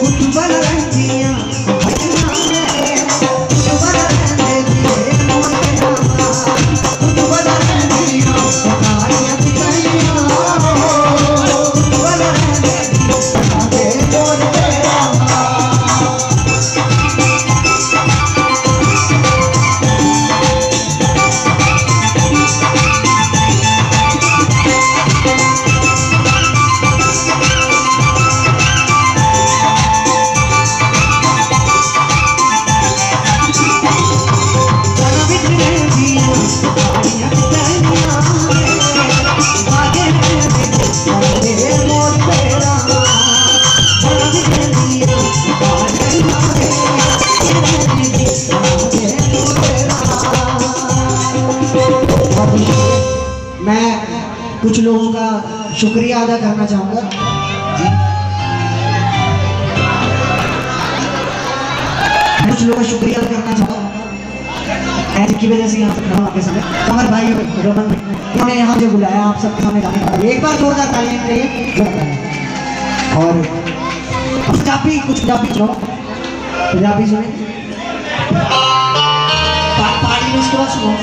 Kutumbala कुछ लोगों का शुक्रिया अदा करना चाहूँगा। कुछ लोगों का शुक्रिया अदा करना चाहूँगा। मैं जिनकी वजह से यहाँ तक आपके सामने कमर भाई रोमन भाई, इन्होंने यहाँ जो बुलाया, आप सबके सामने गाने का एक बार जोरदार तालियाँ के लिए और पंजाबी, कुछ पंजाबी सुनो पंजाबी सुने। पा- में उसके बाद सुनो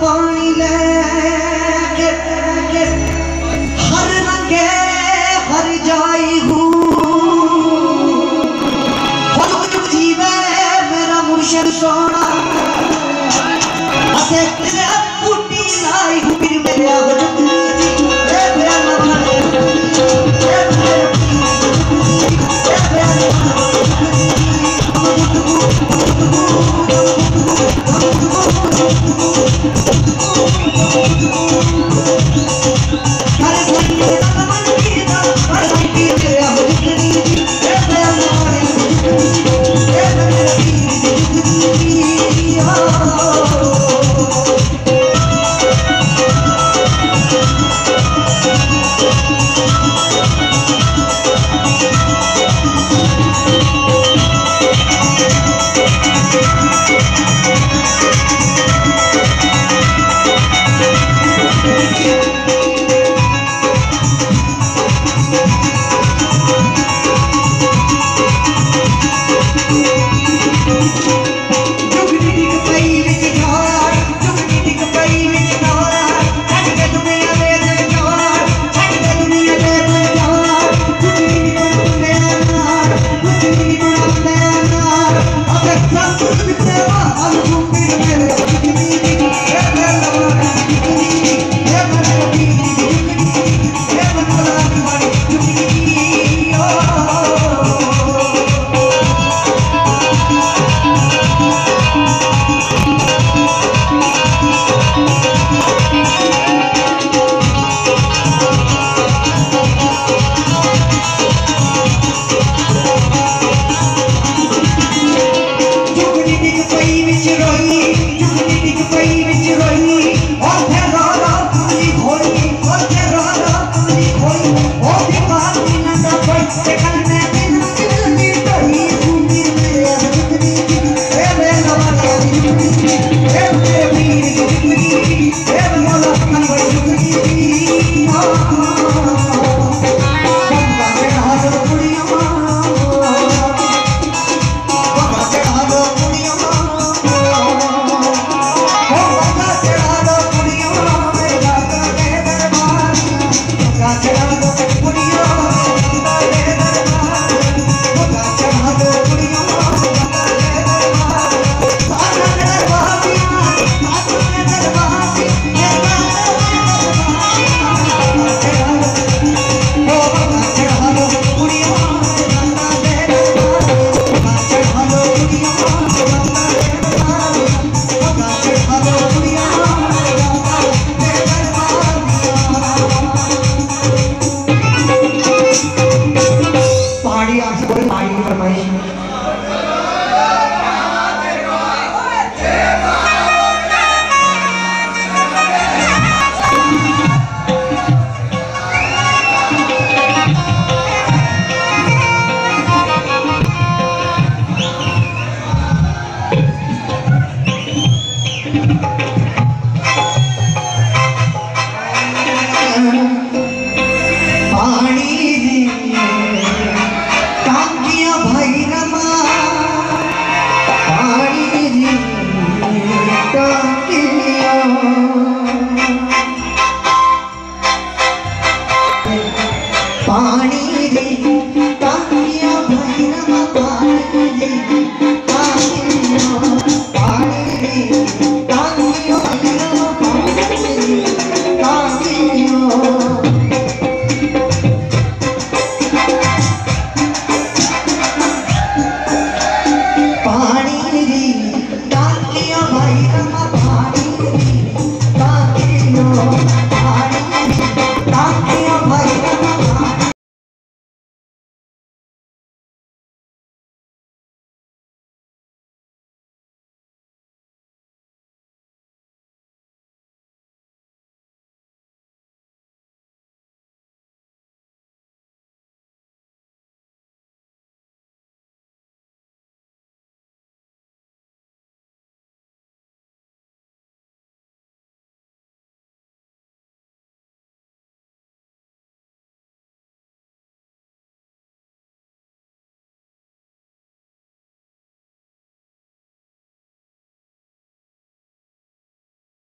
পাইলে হর রঙে হর যাই হুঁ। জীবে মেরা মুর্শিদ সোনা। আছে পুটি লাই হুবির মেরা গজব பாடியதே